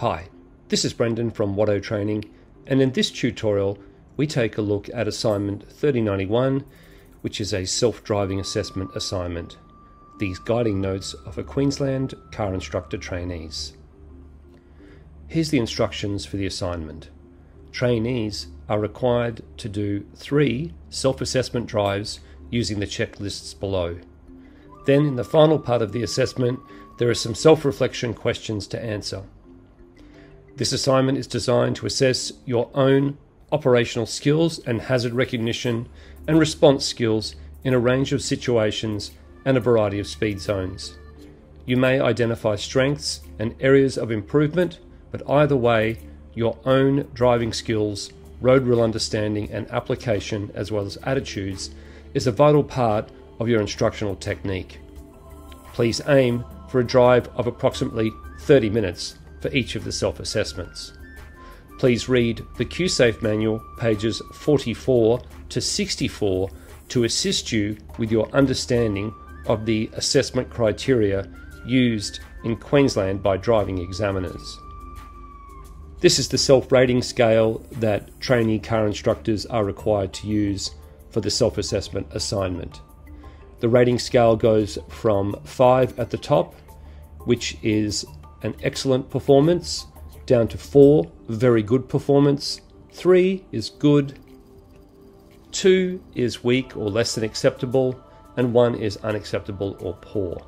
Hi, this is Brendan from Watto Training, and in this tutorial, we take a look at assignment 3091, which is a self-driving assessment assignment. These guiding notes of a Queensland car instructor trainees. Here's the instructions for the assignment. Trainees are required to do three self-assessment drives using the checklists below. Then in the final part of the assessment, there are some self-reflection questions to answer. This assignment is designed to assess your own operational skills and hazard recognition and response skills in a range of situations and a variety of speed zones. You may identify strengths and areas of improvement, but either way, your own driving skills, road rule understanding and application, as well as attitudes, is a vital part of your instructional technique. Please aim for a drive of approximately 30 minutes for each of the self assessments. Please read the QSafe manual, pages 44 to 64, to assist you with your understanding of the assessment criteria used in Queensland by driving examiners. This is the self rating scale that trainee car instructors are required to use for the self assessment assignment. The rating scale goes from 5 at the top, which is an excellent performance, down to 4, very good performance, 3 is good, 2 is weak or less than acceptable, and 1 is unacceptable or poor.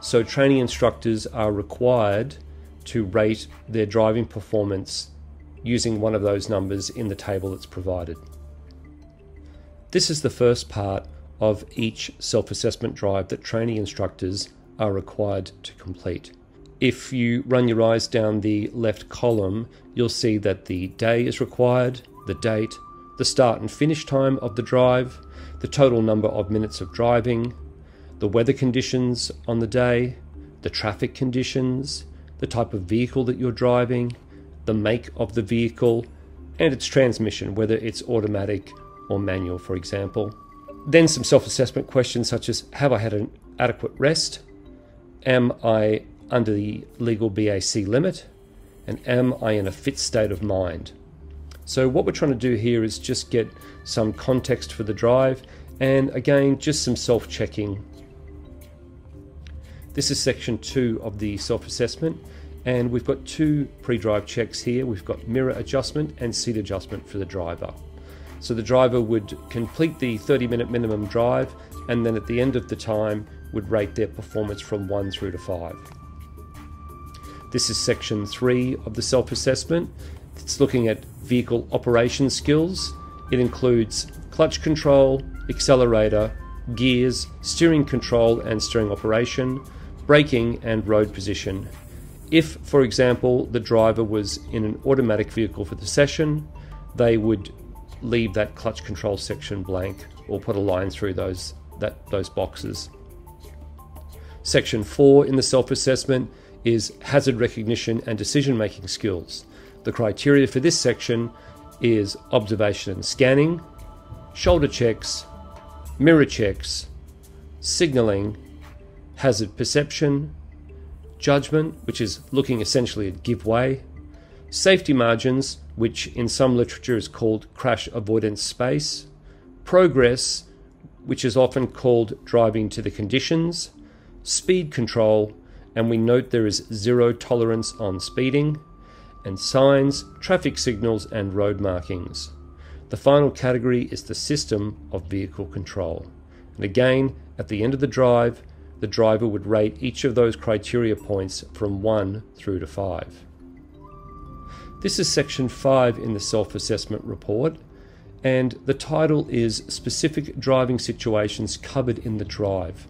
So, training instructors are required to rate their driving performance using one of those numbers in the table that's provided. This is the first part of each self assessment drive that training instructors are required to complete. If you run your eyes down the left column, you'll see that the day is required, the date, the start and finish time of the drive, the total number of minutes of driving, the weather conditions on the day, the traffic conditions, the type of vehicle that you're driving, the make of the vehicle, and its transmission, whether it's automatic or manual, for example. Then some self assessment questions such as Have I had an adequate rest? Am I under the legal BAC limit? And am I in a fit state of mind? So, what we're trying to do here is just get some context for the drive and again, just some self checking this is section two of the self-assessment and we've got two pre-drive checks here. We've got mirror adjustment and seat adjustment for the driver. So the driver would complete the 30 minute minimum drive and then at the end of the time would rate their performance from 1 through to 5. This is section 3 of the self-assessment. It's looking at vehicle operation skills. It includes clutch control, accelerator, gears, steering control and steering operation, braking and road position. If, for example, the driver was in an automatic vehicle for the session, they would leave that clutch control section blank or put a line through those, that, those boxes. Section 4 in the self assessment is hazard recognition and decision making skills. The criteria for this section is observation and scanning, shoulder checks, mirror checks, signalling, hazard perception, judgment, which is looking essentially at give way, safety margins, which in some literature is called crash avoidance space, progress, which is often called driving to the conditions, speed control, and we note there is zero tolerance on speeding, and signs, traffic signals, and road markings. The final category is the system of vehicle control. And again, at the end of the drive, the driver would rate each of those criteria points from 1 through to 5. This is section 5 in the self assessment report, and the title is Specific Driving Situations Covered in the Drive.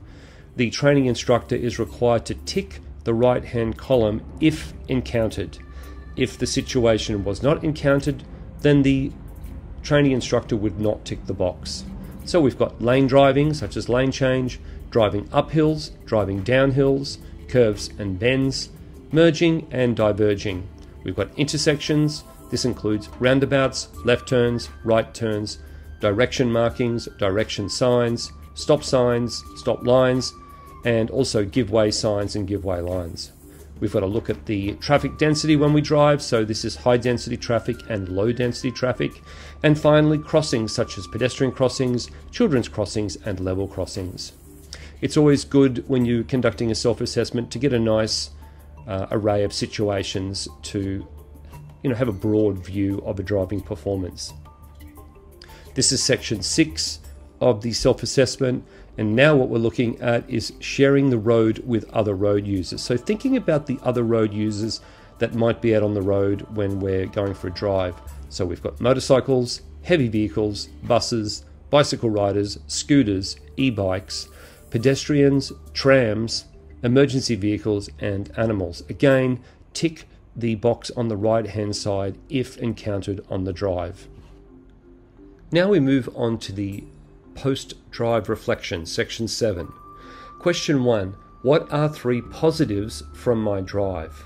The training instructor is required to tick the right hand column if encountered. If the situation was not encountered, then the training instructor would not tick the box. So we've got lane driving, such as lane change, driving up hills, driving down hills, curves and bends, merging and diverging. We've got intersections, this includes roundabouts, left turns, right turns, direction markings, direction signs, stop signs, stop lines, and also give way signs and give way lines. We've got to look at the traffic density when we drive, so this is high density traffic and low density traffic. And finally, crossings such as pedestrian crossings, children's crossings, and level crossings. It's always good when you're conducting a self assessment to get a nice uh, array of situations to you know, have a broad view of a driving performance. This is section six of the self assessment. And now what we're looking at is sharing the road with other road users. So thinking about the other road users that might be out on the road when we're going for a drive. So we've got motorcycles, heavy vehicles, buses, bicycle riders, scooters, e-bikes, pedestrians, trams, emergency vehicles and animals. Again, tick the box on the right hand side if encountered on the drive. Now we move on to the post-drive reflection, section 7. Question 1. What are three positives from my drive?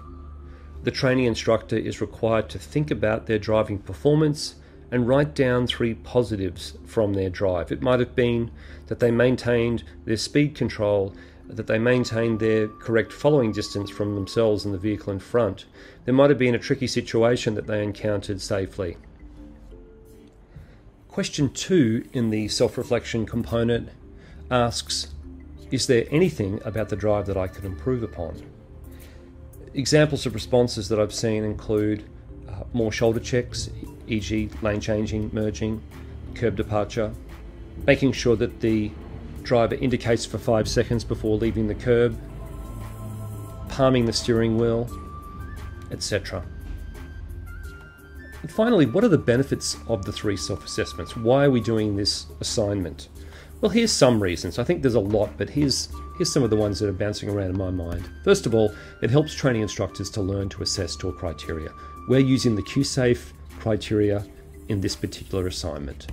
The training instructor is required to think about their driving performance and write down three positives from their drive. It might have been that they maintained their speed control, that they maintained their correct following distance from themselves and the vehicle in front. There might have been a tricky situation that they encountered safely. Question two in the self reflection component asks Is there anything about the drive that I could improve upon? Examples of responses that I've seen include uh, more shoulder checks, e.g., lane changing, merging, curb departure, making sure that the driver indicates for five seconds before leaving the curb, palming the steering wheel, etc. And finally, what are the benefits of the three self assessments? Why are we doing this assignment? Well, here's some reasons. I think there's a lot, but here's, here's some of the ones that are bouncing around in my mind. First of all, it helps training instructors to learn to assess tour criteria. We're using the QSAFE criteria in this particular assignment.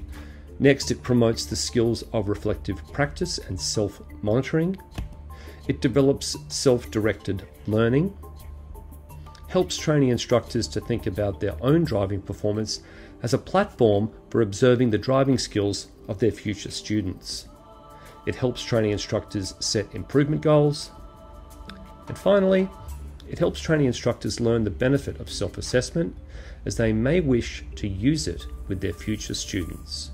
Next, it promotes the skills of reflective practice and self monitoring. It develops self directed learning helps training instructors to think about their own driving performance as a platform for observing the driving skills of their future students. It helps training instructors set improvement goals. And finally, it helps training instructors learn the benefit of self assessment as they may wish to use it with their future students.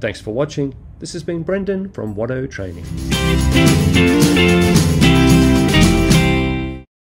Thanks for watching. This has been Brendan from Watto Training.